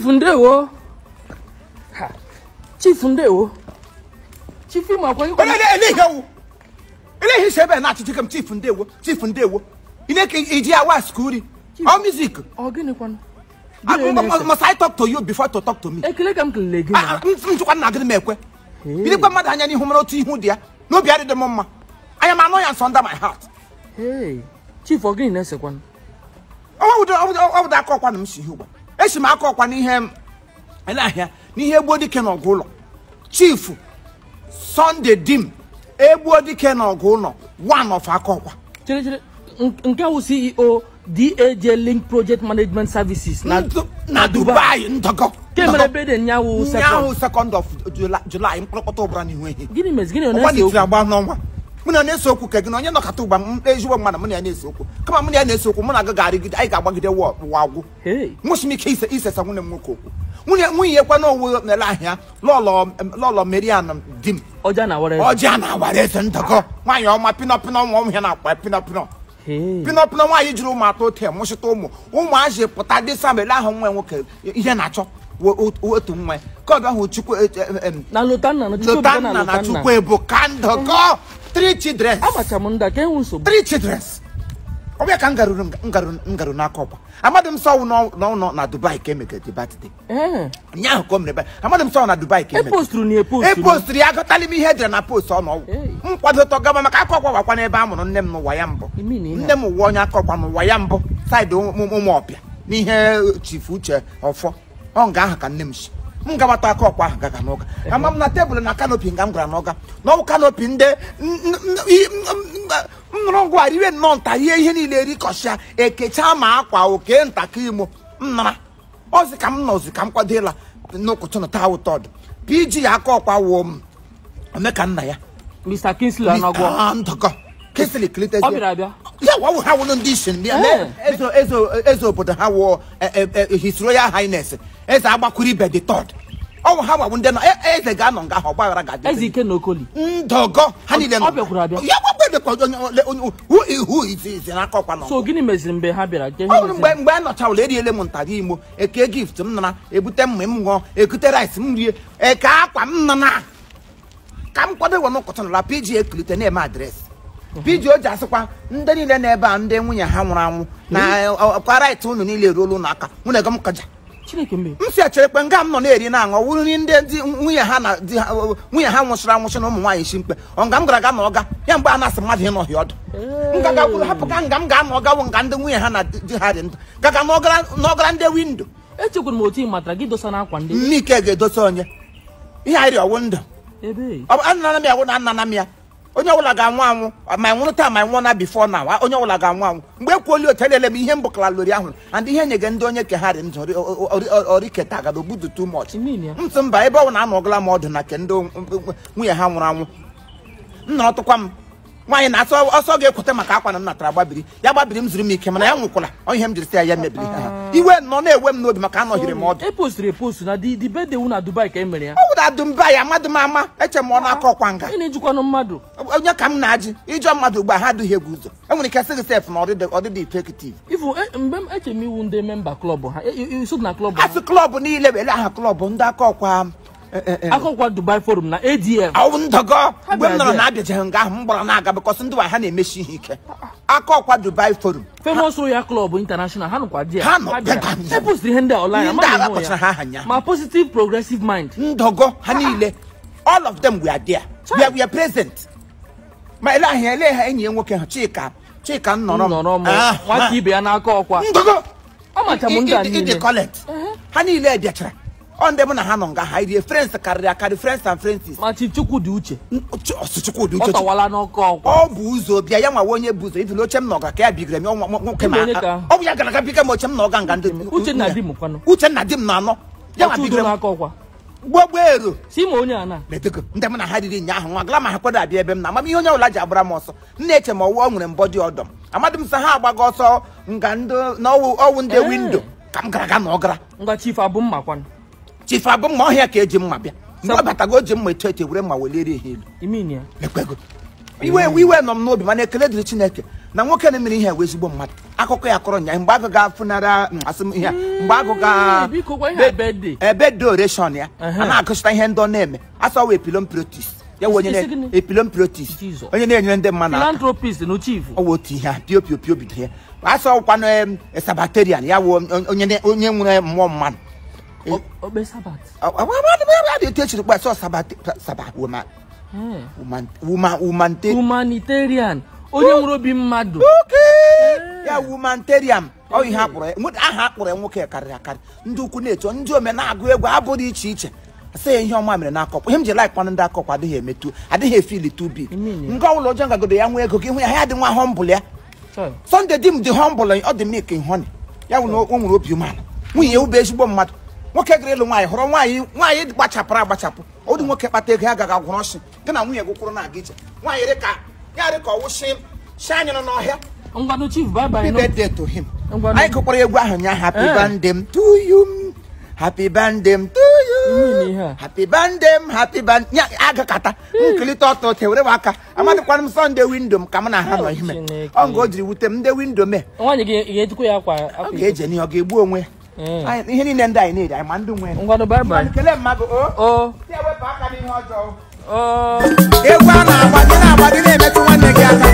chief ndewo Ha, chief ndewo chief makwa onye ịkwa ele ihe wu ele ihe isi ebe na achịchị kem chief ndewo chief ndewo ị na-eke iji ya wa skuri ọ music ọ Ah, m- na-ese? m- must I talk to you before to talk to me ekele ka m kelele gị Ah, na ah, m njikwa nna gị m ekwe Hey. birikwa mmadụ anya n'ihu mere otu ihu dị ya n'obi adịdị m mma anya m anọ ya nso under my heart Hey, chief ọ gịnị na-esekwanụ ọbụda aka ọkwa na m si ihe ugbu a esi m aka ọkwa n'ihe ele ahịa n'ihe egbuo dike na ọgụ ụlọ. Chief Sunday dim egbuo dike na ọgụ ụlọ one of aka ọkwa. Nke ahụ ceo daj link project management services na na dubai. Ndọgọ. Ke mere ebe dị nyawu second. Of July- mkpọrọkpọta ụbara n'ihu ehi gịnị mezi? Gịnị ọ ọgba na-ese okwu? agba n'ọnwa mụ na na-ese okwu ka gị na onye nọkọta ụgba m ezigbo mmadụ mụ na ya na-ese okwu. Kama mụ na ya na-ese okwu mụ na gị ga-arịgide anyị ga-agbagide wa ụwa agwụ. Hey, nwụsị m ike ise isesa nwunye m nwoke okwu. Nwunye ya kwana onwe nele ahịa lọlọ merian di m. Ọjị a na-awara eze. Ndọgọ nwaanyị ọma pinọpinọ nwa ụmụ ya na-akpa pinọpinọ pinọpinọ nwaanyị jiri ụmụ atọ ote mụchịta ụmụ. Ụmụazị pụta dị samele ahụ nwa nwoke ihe na-achọ otu nwa ya. Kọdụ ahụ chukwu e- e- em, na chukwu ebuka ndọgọ three children. Amacha m nda ka enwe nsogbu three children. Ọbịa ka m garu n'aka ọkwa amadị m sọwụ n'ọnụ na dubai ka emegede batide ee ụnyaahụ ka o mere amadị m sọwụ na dubai ka e posturu na eposturu epostiri ya agọtala m ihe edere na post ọ n'ọgwụ Hey. m kwadota gaba maka aka ọkwa gwakwa n'ebe a mụrụ nne m n'ụwa ya mbụ. Nne m ụwa onye aka ọkwa n'ụwa ya mbụ. Saịdị ụmụ ụmụ ọbịa. N'ihe chifu uche ọfọ. Ọ nga ahụ ka nne m si m gabata aka ọkwa ahụ gaga n'ụga ama m na tebụl na kanopi nga m gara n'ụga n'ọwụ kanopi ndị n- n- n- i- m- m- m nụrụ ngwa riwe nnọọ nta ihe ihe niile rikọsịa ekecha ma akwa oke ntakịrị mo m nara ozi ka m nọzi ka m kwado ịla n'ụkụtụ na taa ụtọdụ pg ya aka ọkwa wuo m omeka nna ya. Mr kinsley anagwọ Kesịrị kilitezi ọ bịara abịa ya wawụ ha wụlụ ndị isi ndị Eh. eze eze obodo ha wụ his royal highness eze agbakwuru ibe the third ọwụ ha wawụ ndị nọ e- eze ga-anọ nga ahụ ọgbaghara ga-adị eze ike na okoli ndọgọ ha niile Ọ bịakwuru abịa. ya gbagbedekwa onye onye hu ihu izi izi n'aka ọkwa nọ. So gịnị meziri mgbe ha bịara? Ọ bụrụ mgbe mgbe a nọcha ụlọ eriele m ntaga imo eke gift m nara ebute mma m ṅụọ ekute rice m rie eke akwa m nana ka m kwado ewe n'ụkọta nala pg ekulite na-eme adresị pg o ji asịkwa ndị niile na-ebe a ndị nwunye ha nwụrụ anwụ na ọkwa right unu niile eruola ụlọ aka nwunye gị m kaja. M si echerekpe nga m nọ na-eri na-aṅụ wụrụ nri ndị nwunye ha na di nwunye ha nwụchiri anwụchi na ụmụ nwaanyị shi mkpe. Ọ nga m gara ga na ọga ya mgbe a na-asị mmadụ ịnọghị ọdụ. Nga ga kwuru hapụ ka nga m ga-anọ ọga wụ nga ndị nwunye ha na di ha dị ndụ. Gaga n'ọgara ndị windo echekwara m otu ị matara gị dosa n'akwa ndị. Mmike ga-edosa onye. Ihe anyị ndụ. Ebe. Ọ bụ annana m ya wụ na annana m ya. Onye ọbụla ga-anwụ anwụ ma nwụrụ taa ma nwụọ na bifo na onye ọbụla ga-anwụ anwụ. Mgbe ekwuoli otu elele m ihe mbụkala lori ahụ and ihe nyege ndị onye ke ha dị ndụ oriketa agada obudu too much. Ntị mba ebe ọ na anọgala m ọdụ na ke ndị nwunye ha nwụrụ anwụ. M nọrọ tụkwa m nwaanyị na-asọ ọsọ ga-ekweta maka akwa na m natara gbabiri ya gbabiri m zuru m ike mana ya nwụkwala ihe m jiri sị ya ya mebiri. Ha iwe nọ na-ewe m n'obi maka anọghịrị m ọdụ. E bede wu na dubai ka e amadụ m ama. Eche m ọ n'aka ọkwa nga. Onye ka m na-ajị? Ịjọ mmadụ ugbu a ha adịghị egwu ụzọ. Enwere ike sị gị sef na ọdịdị efektiv e- e- e- asị klọbụ niile were aha klọbụ ndị aka ọkwa. Akọkwa dubai forum na adm awụ ndọgọ mgbe m nọrọ bịa. na-abịajeghị nga ahụ m gbara na-aga bịkọsị ndị wa ha na-emechi ihe ike. Aka ọkwa dubai forum. Famous royal club international ha nọkwa Ha e posturu ihe ndị a ọla ya. ma positive progressive mind. Ndọgọ ha niile. All of them were there. We are, we are present. Ma ele ahịa ele ha enyi ya nwoke ha chika. Chika nnọrọ m. Ah, nwata ibe ya n'aka ọkwa. Ndọgọ ọ macha m ndị a niile. ha niile bịachara. Ọ ndị mụ na ha nọ nga ha rie frens karịrị akarị frens and frensis ọ ọ bụ ụzọ bịa ya nwa onye bụ ụzọ ibili oche m nọga ka ya bigire m nwoke ma. Ọ bụ ya gara aga biga m oche m nọga nga ndị Uchenna di m na anọ. Ya nwa bigire m. gbogbo ero. Na. Ndị mụ na ha riri nyaa ahụ nwa gala ma ha kwado abịa ebe m na. Amamihe onye ọbụla ji agbara m ọsọ. M na-eche ma ọwụ ọ nwere mbọ dị ọdọ m. Amadị m sị ha agbago ọsọ nga ndị n'ọwụ ọwụ ndị windo ka m gara aga na ọgara ngwa chief abụ mma kwanụ ọhịa ka eji mma bịa. Mgbe ọ batago o ji mma eto eto were mma welie ihe ya. Lekwego iwe iwe nọ m n'obi mana ekele dịrị chineke na nwoke na-emere ihe bụ ezigbo mmadụ. Akụkọ ya kọrọ nya mgbe agụ ga-afụnara mm, asị ihe a, mgbe agụ ga Ee, biko gwa ihe a birthday. ebe dị oreshọn ya a na-agụchita ihe ndị ọ na-eme. Asọwa epilom protis ya wụ onye epilom protis Jesus. onye na-enyere ndị mmadụ ọ otu ihe a pio pio pio bido ya. Asọkwanụ sabaterian ya wụ onye nwere mmụọ mmadụ. Okpe sabat dị etu echiri kpa sọ sabat woman Eh. woman woman womante humanitarian onye nwere obi mmadụ oke ya womanterian ọ ihe akpụrụ aha akpụrụ nwoke karịrị akarị ndị ukwu na-eto ndị ome na-agụ egwu abụ dị iche iche sị ya ihe ọma mere na akọkwa ihe m ji laik kwanụ ndị akọkwa adịghị emetụ adịghị efili tu ya. nke ọbụla ọjọọ gagodo ya nwee ego gị hụ ya ya dị nwa họmbụl ya. Sunday di m dị humble ọ dị milk in honey ya bụ na o nwere obi umeala nwunye ya bụ ezigbo mmadụ nwoke gara ịlụ nwaanyị hụrụ nwaanyị nwaanyị gbachapụrụ agbachapụ ọ dị nwoke kpata ego ya agaghị agwụrụ ọ sị. Gị na nwunye gị kwụrụ na-aga ije. Nwaanyị dị ka ya dị ka ọwụsị shi anyị nọ n'ọhịa. Anyị gụkwara egwu ahụ nya happy Eh. birthday to you. Happy birthday to you. Happy birthday happy birthday. Agakata nkilite ọtọ ọtọ were m aka. Amadịkwana m sọnde windo m ka m na ha nọ Chineke. ọ nga o jiri wute m ndị windo iko? ga-eje n'ihe ọ ga-egbu onwe ya. Ihe niile ndị anyị na-eri anyị ma ndị nwe ngwanụ bye kelee mmadụ o o si ewepụ aka n'ihe ọjọọ. O egwu a na-agba gị na-agba gị na-emetụ nwanne gị aka.